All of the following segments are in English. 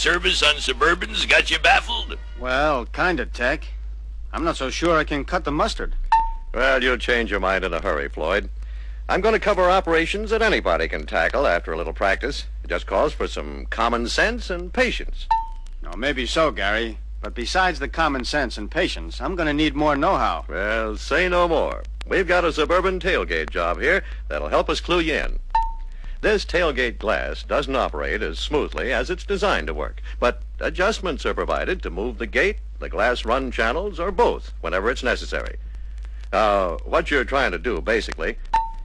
service on Suburbans got you baffled? Well, kinda, Tech. I'm not so sure I can cut the mustard. Well, you'll change your mind in a hurry, Floyd. I'm going to cover operations that anybody can tackle after a little practice. It just calls for some common sense and patience. No, maybe so, Gary. But besides the common sense and patience, I'm going to need more know-how. Well, say no more. We've got a suburban tailgate job here that'll help us clue you in. This tailgate glass doesn't operate as smoothly as it's designed to work, but adjustments are provided to move the gate, the glass run channels, or both whenever it's necessary. Uh, what you're trying to do, basically,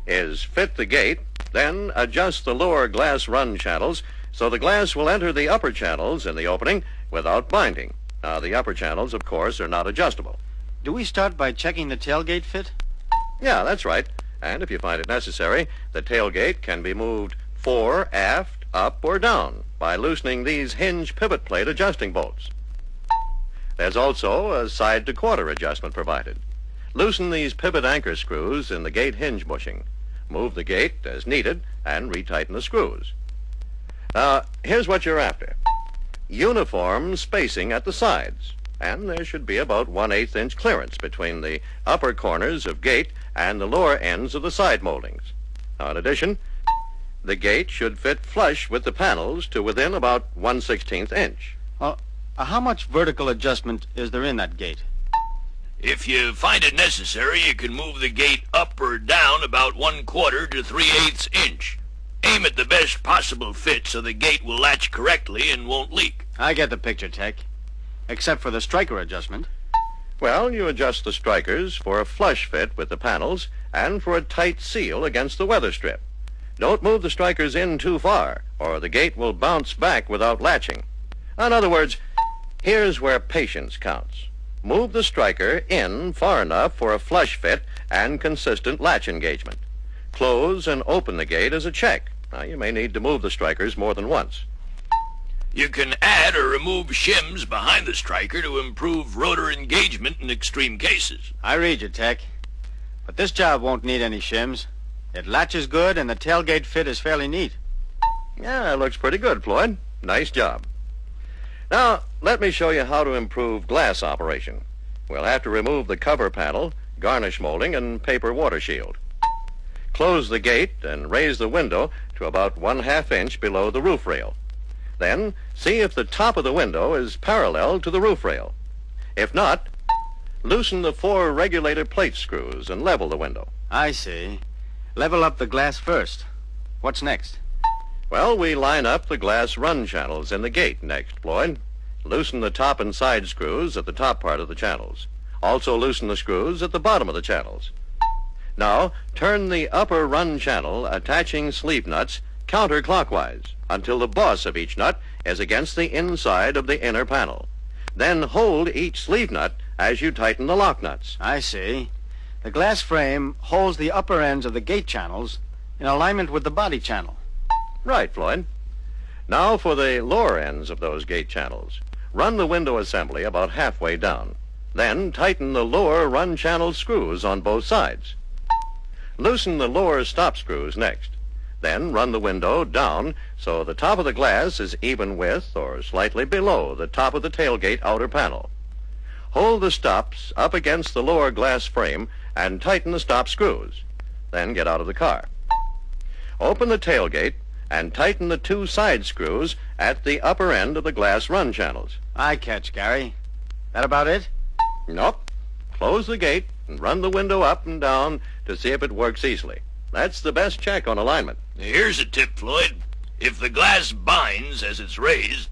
is fit the gate, then adjust the lower glass run channels so the glass will enter the upper channels in the opening without binding. Now, the upper channels, of course, are not adjustable. Do we start by checking the tailgate fit? Yeah, that's right. And if you find it necessary, the tailgate can be moved fore, aft, up, or down by loosening these hinge pivot plate adjusting bolts. There's also a side to quarter adjustment provided. Loosen these pivot anchor screws in the gate hinge bushing. Move the gate as needed and retighten the screws. Now, here's what you're after. Uniform spacing at the sides, and there should be about one-eighth inch clearance between the upper corners of gate and the lower ends of the side moldings. Now, in addition, the gate should fit flush with the panels to within about one-sixteenth inch. Uh, how much vertical adjustment is there in that gate? If you find it necessary, you can move the gate up or down about one quarter to three eighths inch. Aim at the best possible fit so the gate will latch correctly and won't leak. I get the picture, Tech. Except for the striker adjustment. Well, you adjust the strikers for a flush fit with the panels and for a tight seal against the weather strip. Don't move the strikers in too far, or the gate will bounce back without latching. In other words, here's where patience counts. Move the striker in far enough for a flush fit and consistent latch engagement. Close and open the gate as a check. Now, you may need to move the strikers more than once. You can add or remove shims behind the striker to improve rotor engagement in extreme cases. I read you, Tech. But this job won't need any shims. It latches good and the tailgate fit is fairly neat. Yeah, it looks pretty good, Floyd. Nice job. Now, let me show you how to improve glass operation. We'll have to remove the cover panel, garnish molding, and paper water shield. Close the gate and raise the window to about one half inch below the roof rail. Then see if the top of the window is parallel to the roof rail. If not, loosen the four regulator plate screws and level the window. I see. Level up the glass first. What's next? Well, we line up the glass run channels in the gate next, Floyd. Loosen the top and side screws at the top part of the channels. Also loosen the screws at the bottom of the channels. Now, turn the upper run channel attaching sleeve nuts counterclockwise until the boss of each nut is against the inside of the inner panel. Then hold each sleeve nut as you tighten the lock nuts. I see. The glass frame holds the upper ends of the gate channels in alignment with the body channel. Right, Floyd. Now for the lower ends of those gate channels. Run the window assembly about halfway down. Then tighten the lower run channel screws on both sides. Loosen the lower stop screws next. Then run the window down so the top of the glass is even with or slightly below the top of the tailgate outer panel. Hold the stops up against the lower glass frame and tighten the stop screws. Then get out of the car. Open the tailgate and tighten the two side screws at the upper end of the glass run channels. I catch, Gary. That about it? Nope. Close the gate and run the window up and down to see if it works easily. That's the best check on alignment. Here's a tip, Floyd. If the glass binds as it's raised,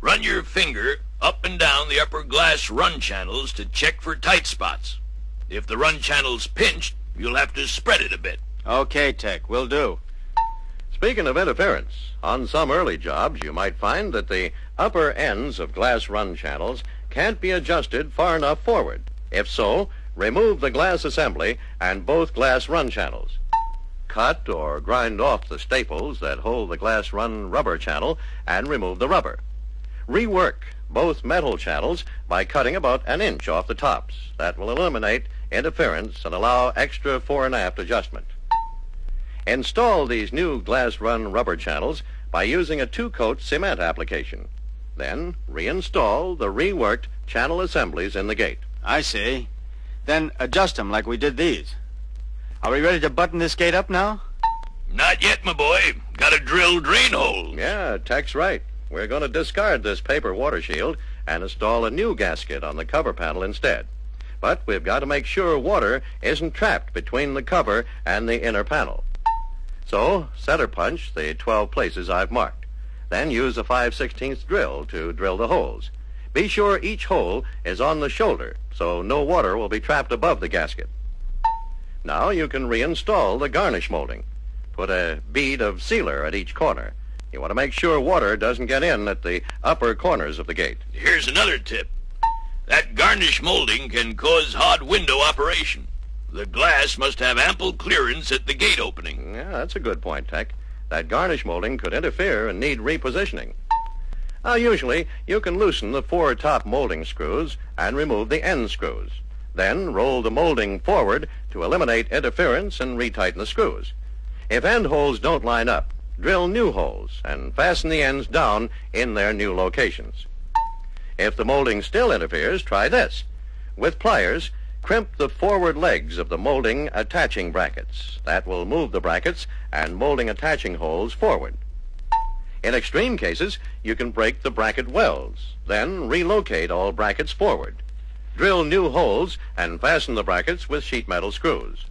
run your finger up and down the upper glass run channels to check for tight spots. If the run channel's pinched, you'll have to spread it a bit. Okay, Tech, will do. Speaking of interference, on some early jobs you might find that the upper ends of glass run channels can't be adjusted far enough forward. If so, remove the glass assembly and both glass run channels. Cut or grind off the staples that hold the glass run rubber channel and remove the rubber. Rework both metal channels by cutting about an inch off the tops. That will eliminate interference and allow extra fore and aft adjustment. Install these new glass run rubber channels by using a two-coat cement application. Then reinstall the reworked channel assemblies in the gate. I see. Then adjust them like we did these. Are we ready to button this gate up now? Not yet, my boy. Gotta drill drain holes. Yeah, Tech's right. We're going to discard this paper water shield and install a new gasket on the cover panel instead. But we've got to make sure water isn't trapped between the cover and the inner panel. So, center punch the 12 places I've marked. Then use a 5 16 drill to drill the holes. Be sure each hole is on the shoulder so no water will be trapped above the gasket. Now you can reinstall the garnish molding. Put a bead of sealer at each corner. You want to make sure water doesn't get in at the upper corners of the gate. Here's another tip. That garnish molding can cause hot window operation. The glass must have ample clearance at the gate opening. Yeah, that's a good point, Tech. That garnish molding could interfere and need repositioning. Now, usually, you can loosen the four top molding screws and remove the end screws. Then roll the molding forward to eliminate interference and retighten the screws. If end holes don't line up, drill new holes and fasten the ends down in their new locations. If the molding still interferes, try this. With pliers, crimp the forward legs of the molding attaching brackets. That will move the brackets and molding attaching holes forward. In extreme cases, you can break the bracket welds, then relocate all brackets forward. Drill new holes and fasten the brackets with sheet metal screws.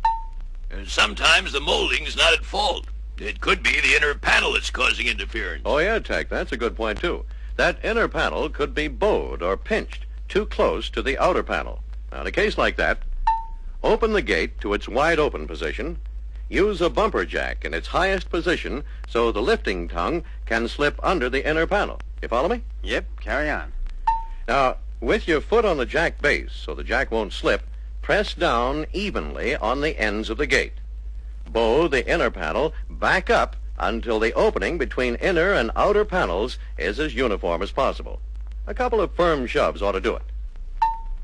And sometimes the molding's not at fault. It could be the inner panel that's causing interference. Oh, yeah, Tech, that's a good point, too. That inner panel could be bowed or pinched too close to the outer panel. Now, in a case like that, open the gate to its wide open position. Use a bumper jack in its highest position so the lifting tongue can slip under the inner panel. You follow me? Yep, carry on. Now, with your foot on the jack base so the jack won't slip, press down evenly on the ends of the gate. Bow the inner panel back up until the opening between inner and outer panels is as uniform as possible. A couple of firm shoves ought to do it.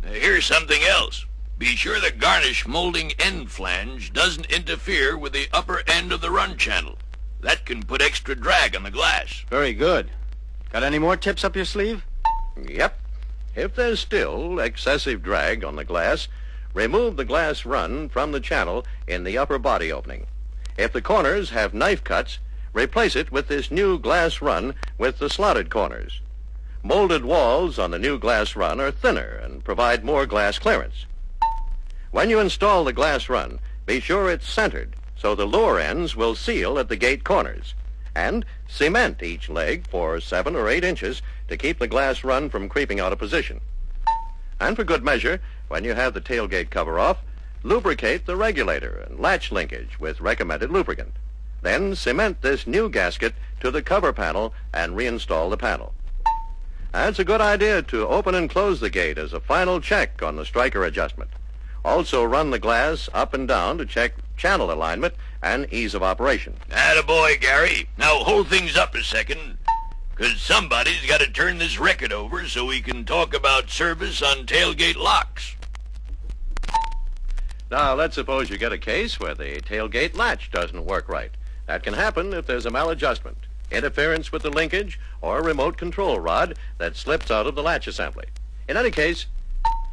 Now, here's something else. Be sure the garnish molding end flange doesn't interfere with the upper end of the run channel. That can put extra drag on the glass. Very good. Got any more tips up your sleeve? Yep. If there's still excessive drag on the glass, remove the glass run from the channel in the upper body opening. If the corners have knife cuts, replace it with this new glass run with the slotted corners. Molded walls on the new glass run are thinner and provide more glass clearance. When you install the glass run, be sure it's centered so the lower ends will seal at the gate corners. And cement each leg for seven or eight inches to keep the glass run from creeping out of position. And for good measure, when you have the tailgate cover off, lubricate the regulator and latch linkage with recommended lubricant. Then cement this new gasket to the cover panel and reinstall the panel. That's a good idea to open and close the gate as a final check on the striker adjustment. Also run the glass up and down to check channel alignment and ease of operation. boy, Gary. Now hold things up a second. Because somebody's got to turn this record over so we can talk about service on tailgate locks. Now, let's suppose you get a case where the tailgate latch doesn't work right. That can happen if there's a maladjustment, interference with the linkage, or a remote control rod that slips out of the latch assembly. In any case,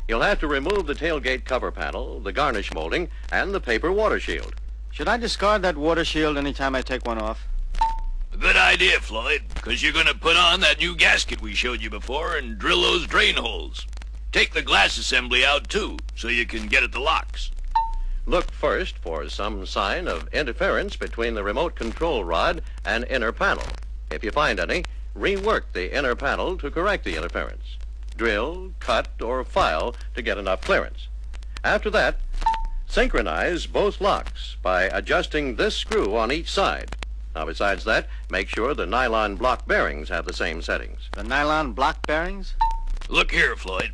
you'll have to remove the tailgate cover panel, the garnish molding, and the paper water shield. Should I discard that water shield anytime I take one off? Good idea, Floyd, because you're going to put on that new gasket we showed you before and drill those drain holes. Take the glass assembly out, too, so you can get at the locks. Look first for some sign of interference between the remote control rod and inner panel. If you find any, rework the inner panel to correct the interference. Drill, cut, or file to get enough clearance. After that, synchronize both locks by adjusting this screw on each side. Now, besides that, make sure the nylon block bearings have the same settings. The nylon block bearings? Look here, Floyd.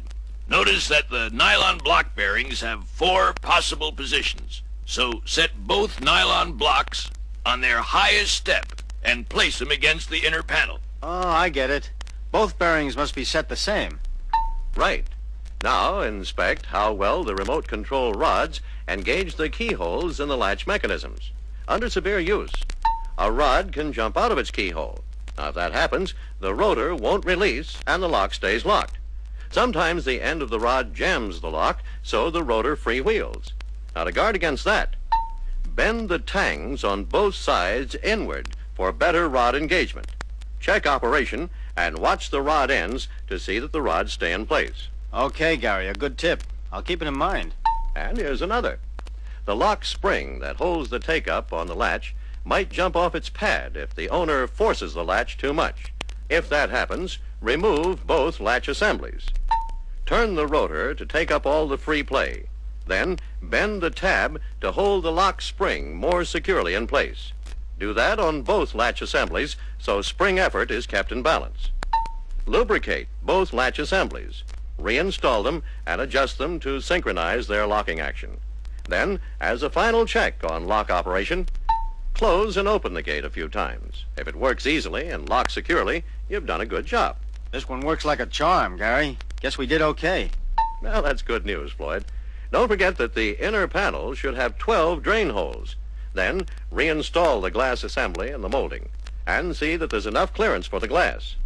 Notice that the nylon block bearings have four possible positions. So set both nylon blocks on their highest step and place them against the inner panel. Oh, I get it. Both bearings must be set the same. Right. Now inspect how well the remote control rods engage the keyholes in the latch mechanisms. Under severe use, a rod can jump out of its keyhole. Now, if that happens, the rotor won't release and the lock stays locked. Sometimes the end of the rod jams the lock, so the rotor freewheels. Now, to guard against that, bend the tangs on both sides inward for better rod engagement. Check operation and watch the rod ends to see that the rods stay in place. Okay, Gary, a good tip. I'll keep it in mind. And here's another. The lock spring that holds the take-up on the latch might jump off its pad if the owner forces the latch too much. If that happens, remove both latch assemblies. Turn the rotor to take up all the free play. Then bend the tab to hold the lock spring more securely in place. Do that on both latch assemblies so spring effort is kept in balance. Lubricate both latch assemblies. Reinstall them and adjust them to synchronize their locking action. Then, as a final check on lock operation, close and open the gate a few times. If it works easily and locks securely, you've done a good job. This one works like a charm, Gary. Guess we did okay. Well, that's good news, Floyd. Don't forget that the inner panel should have 12 drain holes. Then reinstall the glass assembly and the molding and see that there's enough clearance for the glass.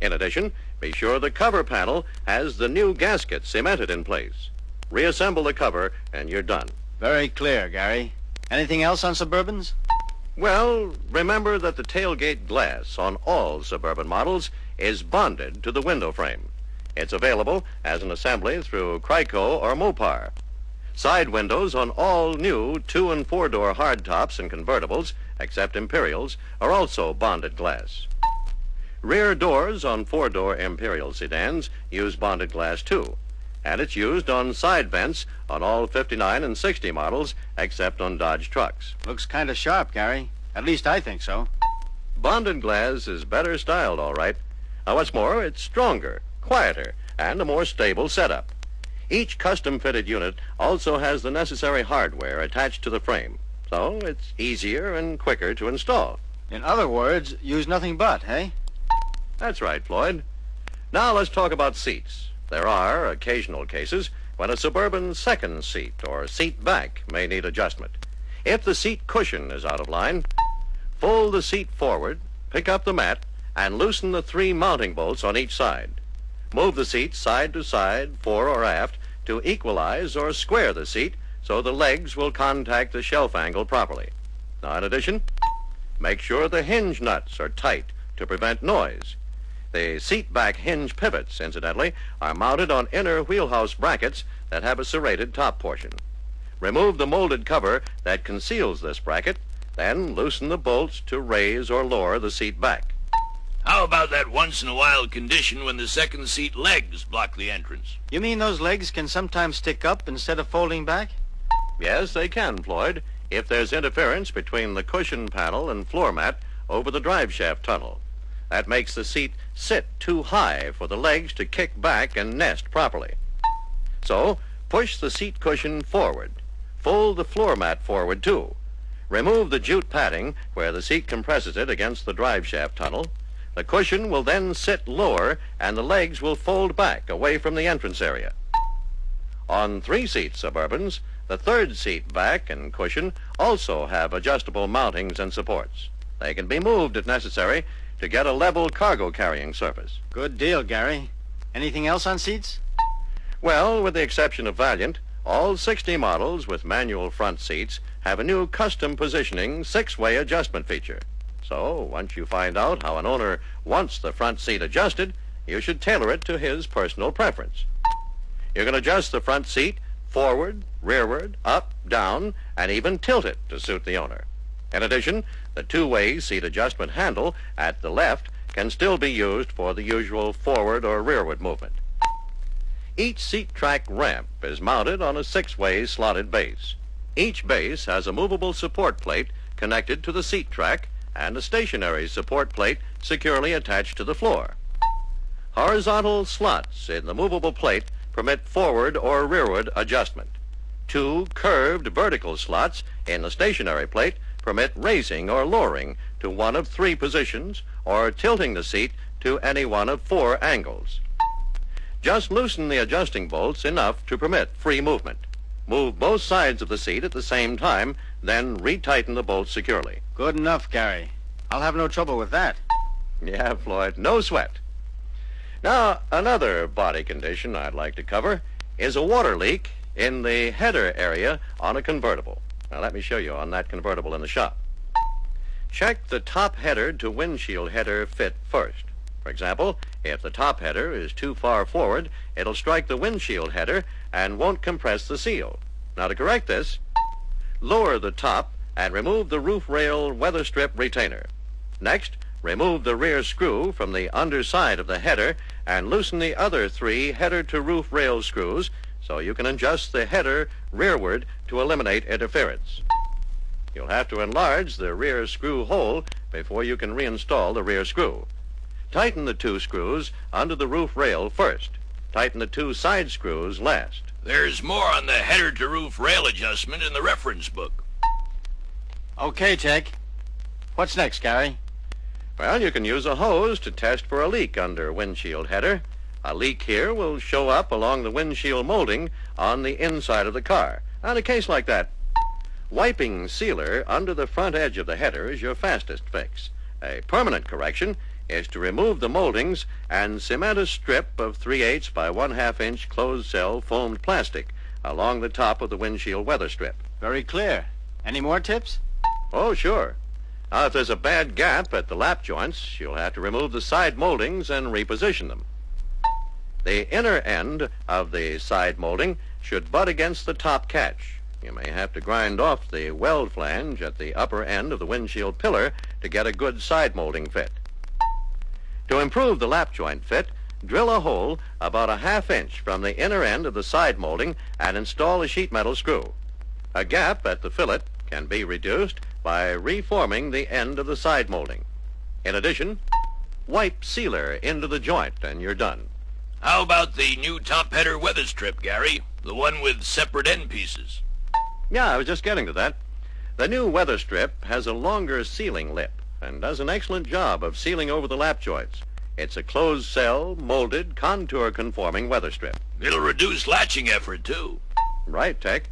In addition, be sure the cover panel has the new gasket cemented in place. Reassemble the cover and you're done. Very clear, Gary. Anything else on Suburbans? Well, remember that the tailgate glass on all Suburban models is bonded to the window frame. It's available as an assembly through Crico or Mopar. Side windows on all new two and four door hardtops and convertibles, except Imperials, are also bonded glass. Rear doors on four door Imperial sedans use bonded glass too, and it's used on side vents on all 59 and 60 models, except on Dodge trucks. Looks kind of sharp, Gary. At least I think so. Bonded glass is better styled, all right. Now, what's more, it's stronger, quieter, and a more stable setup. Each custom-fitted unit also has the necessary hardware attached to the frame, so it's easier and quicker to install. In other words, use nothing but, hey? That's right, Floyd. Now let's talk about seats. There are occasional cases when a Suburban second seat or seat back may need adjustment. If the seat cushion is out of line, fold the seat forward, pick up the mat, and loosen the three mounting bolts on each side. Move the seat side to side, fore or aft, to equalize or square the seat so the legs will contact the shelf angle properly. Now, in addition, make sure the hinge nuts are tight to prevent noise. The seat back hinge pivots, incidentally, are mounted on inner wheelhouse brackets that have a serrated top portion. Remove the molded cover that conceals this bracket, then loosen the bolts to raise or lower the seat back. How about that once in a while condition when the second seat legs block the entrance? You mean those legs can sometimes stick up instead of folding back? Yes, they can, Floyd, if there's interference between the cushion panel and floor mat over the drive shaft tunnel. That makes the seat sit too high for the legs to kick back and nest properly. So, push the seat cushion forward. Fold the floor mat forward, too. Remove the jute padding where the seat compresses it against the drive shaft tunnel. The cushion will then sit lower and the legs will fold back away from the entrance area. On three-seat Suburbans, the third seat back and cushion also have adjustable mountings and supports. They can be moved if necessary to get a level cargo carrying surface. Good deal, Gary. Anything else on seats? Well, with the exception of Valiant, all 60 models with manual front seats have a new custom positioning six-way adjustment feature. So, once you find out how an owner wants the front seat adjusted, you should tailor it to his personal preference. You can adjust the front seat forward, rearward, up, down, and even tilt it to suit the owner. In addition, the two-way seat adjustment handle at the left can still be used for the usual forward or rearward movement. Each seat track ramp is mounted on a six-way slotted base. Each base has a movable support plate connected to the seat track and a stationary support plate securely attached to the floor. Horizontal slots in the movable plate permit forward or rearward adjustment. Two curved vertical slots in the stationary plate permit raising or lowering to one of three positions or tilting the seat to any one of four angles. Just loosen the adjusting bolts enough to permit free movement. Move both sides of the seat at the same time, then retighten the bolts securely. Good enough, Gary. I'll have no trouble with that. Yeah, Floyd, no sweat. Now, another body condition I'd like to cover is a water leak in the header area on a convertible. Now, let me show you on that convertible in the shop. Check the top header to windshield header fit first. For example, if the top header is too far forward, it'll strike the windshield header and won't compress the seal. Now, to correct this, lower the top and remove the roof rail weather strip retainer. Next, remove the rear screw from the underside of the header and loosen the other three header to roof rail screws so you can adjust the header rearward to eliminate interference. You'll have to enlarge the rear screw hole before you can reinstall the rear screw. Tighten the two screws under the roof rail first. Tighten the two side screws last. There's more on the header to roof rail adjustment in the reference book. Okay, Tech. What's next, Gary? Well, you can use a hose to test for a leak under windshield header. A leak here will show up along the windshield molding on the inside of the car. On a case like that, wiping sealer under the front edge of the header is your fastest fix. A permanent correction is to remove the moldings and cement a strip of 3 eighths by 1 half inch closed cell foamed plastic along the top of the windshield weather strip. Very clear. Any more tips? Oh, sure. Now, if there's a bad gap at the lap joints, you'll have to remove the side moldings and reposition them. The inner end of the side molding should butt against the top catch. You may have to grind off the weld flange at the upper end of the windshield pillar to get a good side molding fit. To improve the lap joint fit, drill a hole about a half inch from the inner end of the side molding and install a sheet metal screw. A gap at the fillet can be reduced by reforming the end of the side molding. In addition, wipe sealer into the joint and you're done. How about the new top header weather strip, Gary? The one with separate end pieces. Yeah, I was just getting to that. The new weather strip has a longer sealing lip and does an excellent job of sealing over the lap joints. It's a closed cell, molded, contour conforming weather strip. It'll reduce latching effort, too. Right, Tech.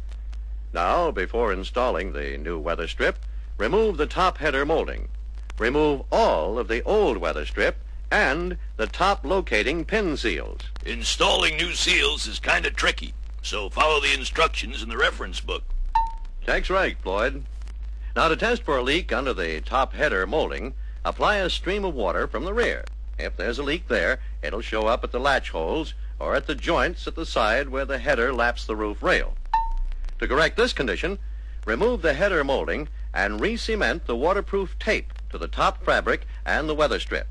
Now, before installing the new weather strip, remove the top header molding. Remove all of the old weather strip and the top locating pin seals. Installing new seals is kind of tricky, so follow the instructions in the reference book. Tech's right, Floyd. Now, to test for a leak under the top header molding, apply a stream of water from the rear. If there's a leak there, it'll show up at the latch holes or at the joints at the side where the header laps the roof rail. To correct this condition, remove the header molding and re-cement the waterproof tape to the top fabric and the weather strip.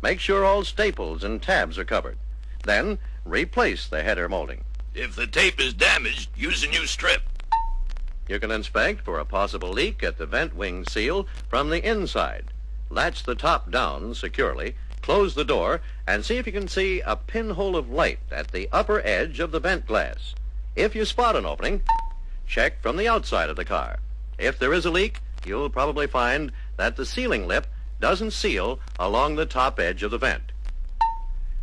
Make sure all staples and tabs are covered. Then, replace the header molding. If the tape is damaged, use a new strip. You can inspect for a possible leak at the vent wing seal from the inside. Latch the top down securely, close the door, and see if you can see a pinhole of light at the upper edge of the vent glass. If you spot an opening, check from the outside of the car. If there is a leak, you'll probably find that the sealing lip doesn't seal along the top edge of the vent.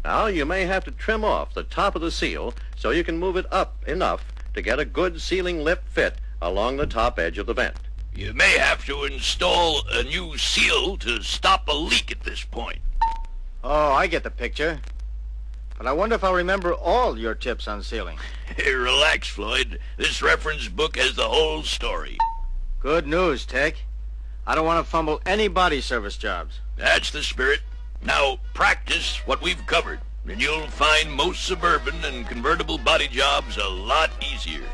Now, you may have to trim off the top of the seal so you can move it up enough to get a good sealing lip fit along the top edge of the vent. You may have to install a new seal to stop a leak at this point. Oh, I get the picture. But I wonder if I'll remember all your tips on sealing. Hey, relax, Floyd. This reference book has the whole story. Good news, Tech. I don't want to fumble any body service jobs. That's the spirit. Now, practice what we've covered, and you'll find most suburban and convertible body jobs a lot easier.